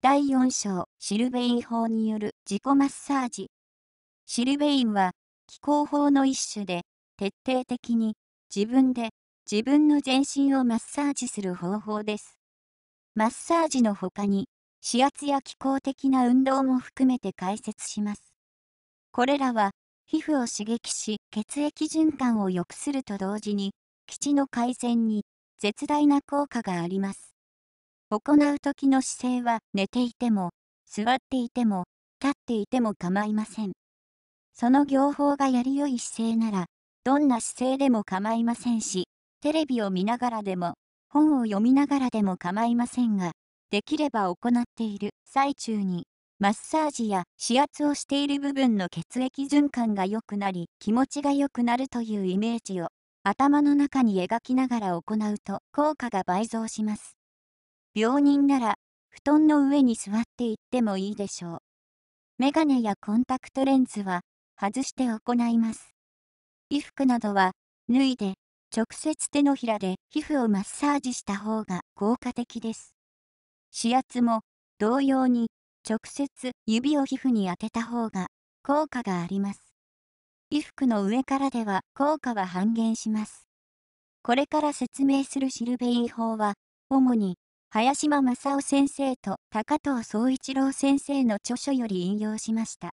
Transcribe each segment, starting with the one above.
第4章シルベイン法による自己マッサージ。シルベインは気候法の一種で徹底的に自分で自分の全身をマッサージする方法です。マッサージの他に指圧や気候的な運動も含めて解説します。これらは皮膚を刺激し血液循環を良くすると同時に基地の改善に絶大な効果があります。行う時の姿勢は寝ていても、座っていても、立っていても構いません。その業法がやりよい姿勢なら、どんな姿勢でも構いませんし、テレビを見ながらでも、本を読みながらでも構いませんが、できれば行っている最中に、マッサージや指圧をしている部分の血液循環が良くなり、気持ちが良くなるというイメージを頭の中に描きながら行うと効果が倍増します。病人なら、布団の上に座っていってもいいでしょう。メガネやコンタクトレンズは、外して行います。衣服などは、脱いで、直接手のひらで皮膚をマッサージした方が効果的です。指圧も、同様に、直接指を皮膚に当てた方が効果があります。衣服の上からでは効果は半減します。これから説明するシルベイン法は、主に林間正夫先生と高藤総一郎先生の著書より引用しました。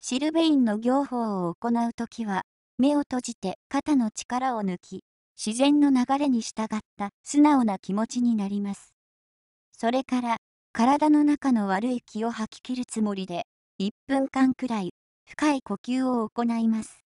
シルベインの業法を行うときは、目を閉じて肩の力を抜き、自然の流れに従った素直な気持ちになります。それから、体の中の悪い気を吐き切るつもりで、1分間くらい、深い呼吸を行います。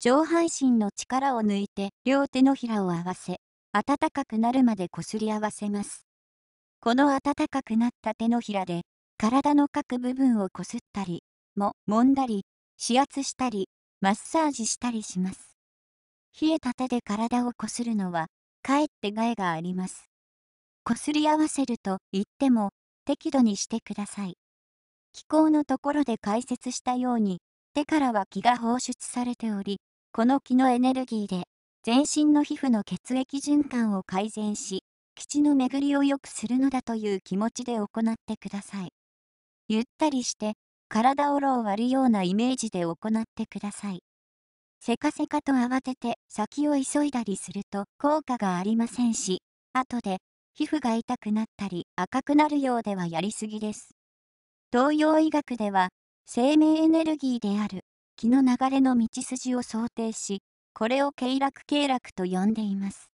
上半身の力を抜いて両手のひらを合わせ、暖かくなるまでこすり合わせます。この暖かくなった手のひらで、体の各部分をこすったり、も、揉んだり、指圧したり、マッサージしたりします。冷えた手で体をこするのは、かえって害があります。こすり合わせると言っても、適度にしてください。気候のところで解説したように、手からは気が放出されており、この気のエネルギーで、全身の皮膚の血液循環を改善し、基地の巡りを良くするのだという気持ちで行ってください。ゆったりして、体をろを割るようなイメージで行ってください。せかせかと慌てて先を急いだりすると効果がありませんし、後で皮膚が痛くなったり赤くなるようではやりすぎです。東洋医学では生命エネルギーである気の流れの道筋を想定し、これを経絡経絡と呼んでいます。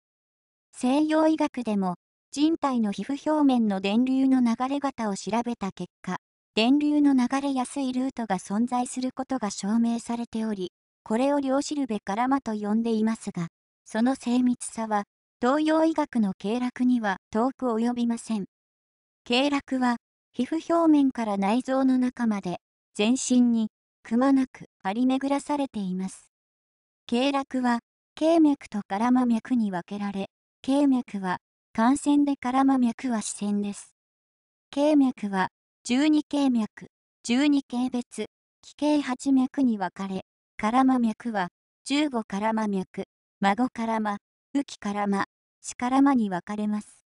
西洋医学でも人体の皮膚表面の電流の流れ方を調べた結果、電流の流れやすいルートが存在することが証明されており、これを両シルベからまと呼んでいますが、その精密さは、東洋医学の経絡には遠く及びません。経絡は、皮膚表面から内臓の中まで、全身に、くまなく張り巡らされています。経絡は、経脈と絡ま脈に分けられ、経脈は、感染で絡ま脈は視線です。経脈は、十二経脈、十二経別、気経八脈に分かれ、絡ま脈は、十五絡ま脈、孫絡ま、浮き絡ま、死絡まに分かれます。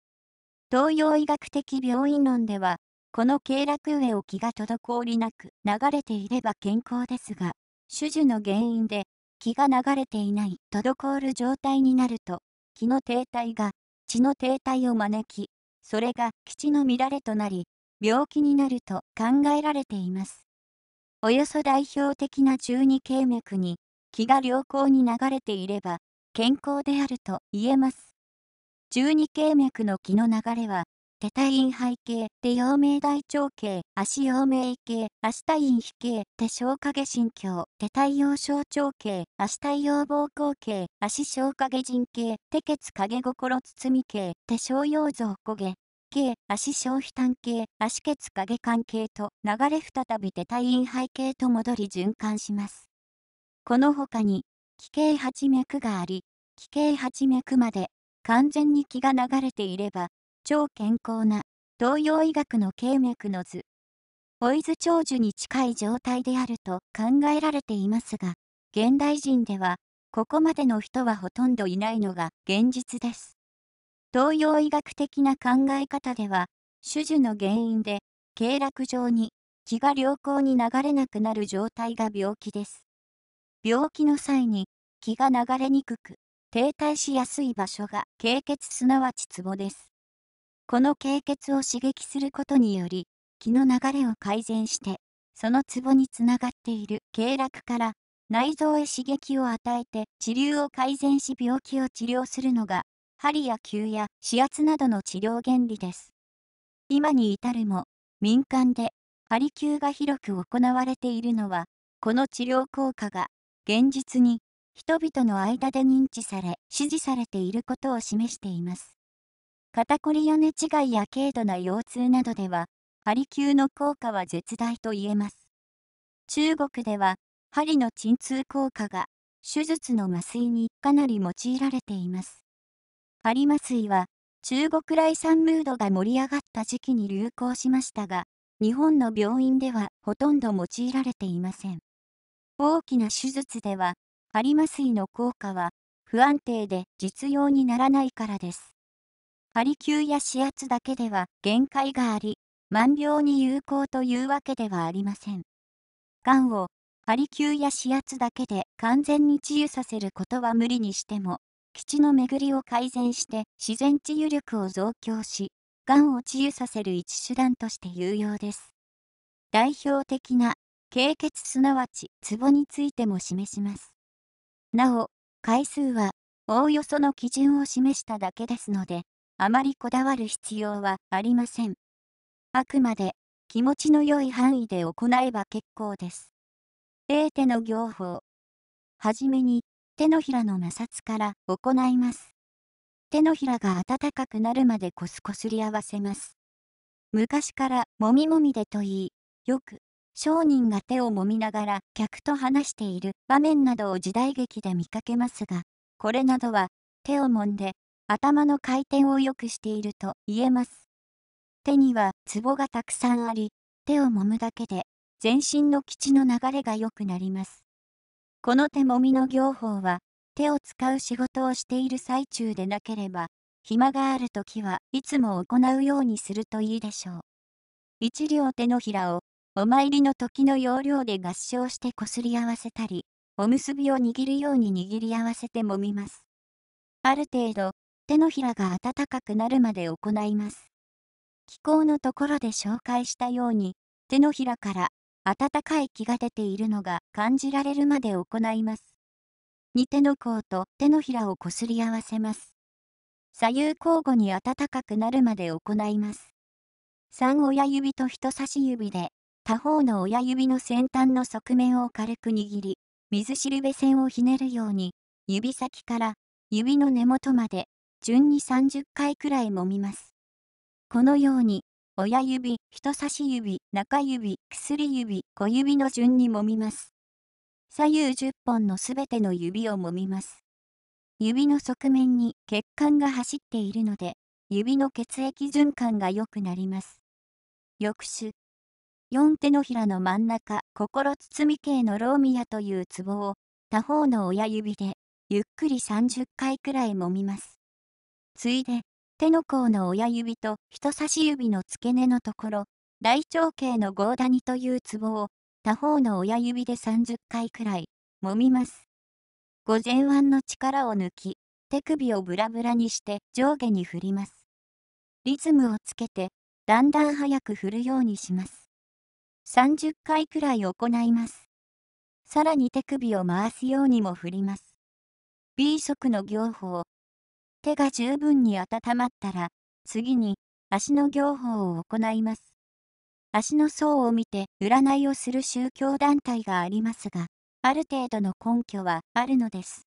東洋医学的病院論では、この経絡上を気が滞りなく流れていれば健康ですが、種樹の原因で気が流れていない滞る状態になると、気の停滞が血の停滞を招き、それが基地の乱れとなり、病気になると考えられています。およそ代表的な中二経脈に気が良好に流れていれば健康であると言えます。中二経脈の気の流れはテタイン背景、手陽明大腸系、足陽明系、足体陰非系、手小影心境、手太陽小腸系、足太陽膀胱系、足小影人系、手血影心包み系、手小陽像焦げ、系、足小飛炭系、足血影関係と流れ再び手体陰背景と戻り循環します。この他に、気形八脈があり、気形八脈まで完全に気が流れていれば、超健康な東洋医学の経脈の図。オイズ長寿に近い状態であると考えられていますが、現代人ではここまでの人はほとんどいないのが現実です。東洋医学的な考え方では、種樹の原因で経絡上に気が良好に流れなくなる状態が病気です。病気の際に気が流れにくく、停滞しやすい場所が経血すなわちツボです。この経血を刺激することにより、気の流れを改善して、そのツボにつながっている経絡から内臓へ刺激を与えて治療を改善し病気を治療するのが、針や球や指圧などの治療原理です。今に至るも、民間で針灸が広く行われているのは、この治療効果が現実に人々の間で認知され支持されていることを示しています。肩こりや寝違いや軽度な腰痛などでは、針灸の効果は絶大と言えます。中国では、針の鎮痛効果が、手術の麻酔にかなり用いられています。針麻酔は、中国来産ムードが盛り上がった時期に流行しましたが、日本の病院ではほとんど用いられていません。大きな手術では、針麻酔の効果は不安定で実用にならないからです。針灸や指圧だけでは限界があり、万病に有効というわけではありません。癌を針灸や指圧だけで完全に治癒させることは無理にしても、基地の巡りを改善して自然治癒力を増強し、癌を治癒させる一手段として有用です。代表的な、経血すなわち、ツボについても示します。なお、回数は、おおよその基準を示しただけですので、あまりこだわる必要はありません。あくまで気持ちの良い範囲で行えば結構です。A 手の行法。はじめに手のひらの摩擦から行います。手のひらが温かくなるまでこすこすり合わせます。昔からもみもみでと言い、よく商人が手を揉みながら客と話している場面などを時代劇で見かけますが、これなどは手を揉んで頭の回転を良くしていると言えます。手にはツボがたくさんあり、手を揉むだけで全身の基地の流れが良くなります。この手揉みの業法は、手を使う仕事をしている最中でなければ、暇がある時はいつも行うようにするといいでしょう。一両手のひらを、お参りの時の要領で合唱してこすり合わせたり、おむすびを握るように握り合わせて揉みます。ある程度、手のひらが温かくなるまで行います。気候のところで紹介したように、手のひらから温かい気が出ているのが感じられるまで行います。2手の甲と手のひらをこすり合わせます。左右交互に温かくなるまで行います。3親指と人差し指で、他方の親指の先端の側面を軽く握り、水しるべ線をひねるように、指先から指の根元まで順に30回くらい揉みます。このように、親指、人差し指、中指、薬指、小指の順に揉みます。左右10本のすべての指を揉みます。指の側面に血管が走っているので、指の血液循環が良くなります。翌週、四手のひらの真ん中、心包み系のローミアというツボを、他方の親指で、ゆっくり30回くらい揉みます。ついで、手の甲の親指と人差し指の付け根のところ、大腸径の合谷というツボを他方の親指で30回くらい揉みます。午前腕の力を抜き、手首をブラブラにして上下に振ります。リズムをつけて、だんだん早く振るようにします。30回くらい行います。さらに手首を回すようにも振ります。B 色の行法、手が十分に温まったら、次に足の行法を行います。足の層を見て占いをする宗教団体がありますが、ある程度の根拠はあるのです。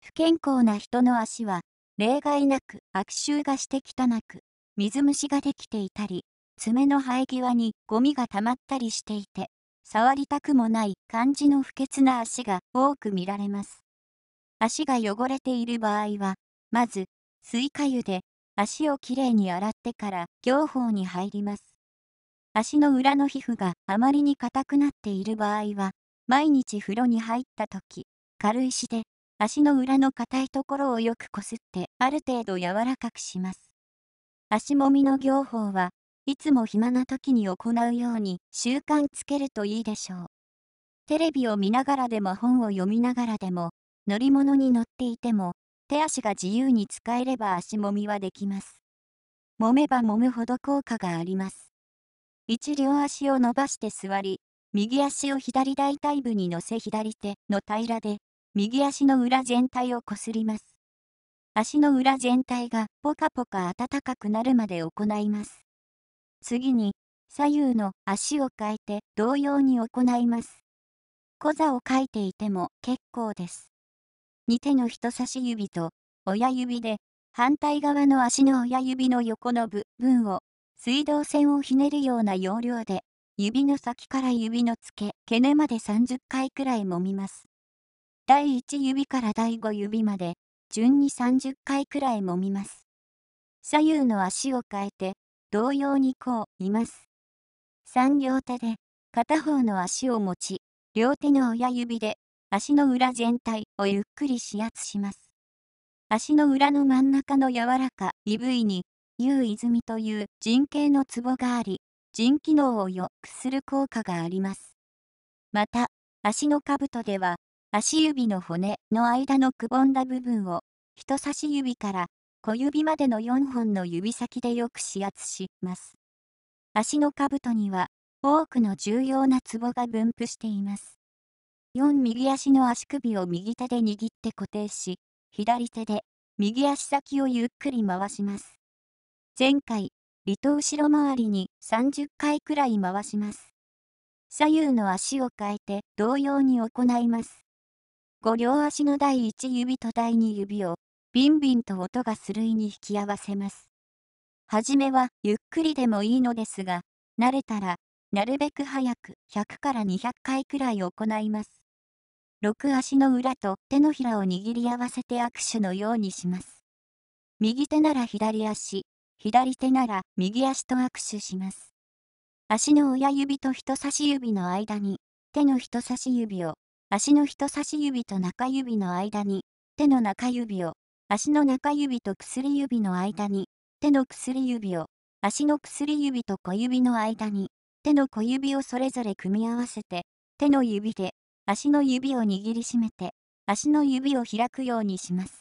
不健康な人の足は、例外なく悪臭がして汚く、水虫ができていたり、爪の生え際にゴミが溜まったりしていて、触りたくもない感じの不潔な足が多く見られます。足が汚れている場合は、まず、水か湯で足をきれいに洗ってから行法に入ります。足の裏の皮膚があまりに硬くなっている場合は、毎日風呂に入った時、軽石で足の裏の硬いところをよくこすってある程度柔らかくします。足もみの行法は、いつも暇な時に行うように習慣つけるといいでしょう。テレビを見ながらでも本を読みながらでも、乗り物に乗っていても、手足が自由に使えれば足もみはできます。揉めば揉むほど効果があります。一両足を伸ばして座り、右足を左大腿部に乗せ左手の平らで、右足の裏全体をこすります。足の裏全体がポカポカ暖かくなるまで行います。次に、左右の足を変えて同様に行います。小座を書いていても結構です。2手の人差し指と親指で反対側の足の親指の横の部分を水道線をひねるような要領で指の先から指の付け、毛根まで30回くらい揉みます。第1指から第5指まで順に30回くらい揉みます。左右の足を変えて同様にこういます。3両手で片方の足を持ち、両手の親指で足の裏全体をゆっくり指圧します。足の裏の真ん中の柔らかい部位に、U 泉という人形のツボがあり、腎機能を良くする効果があります。また、足の兜では、足指の骨の間のくぼんだ部分を、人差し指から小指までの4本の指先でよく指圧します。足の兜には、多くの重要なツボが分布しています。4右足の足首を右手で握って固定し、左手で右足先をゆっくり回します。前回、離と後ろ回りに30回くらい回します。左右の足を変えて同様に行います。5両足の第1指と第2指をビンビンと音がする意に引き合わせます。はじめはゆっくりでもいいのですが、慣れたらなるべく早く100から200回くらい行います。6足の裏と手のひらを握り合わせて握手のようにします。右手なら左足、左手なら右足と握手します。足の親指と人差し指の間に、手の人差し指を、足の人差し指と中指の間に、手の中指を、足の中指と薬指の間に、手の薬指を、足の薬指と小指の間に、手の小指をそれぞれ組み合わせて、手の指で足の指を握りしめて、足の指を開くようにします。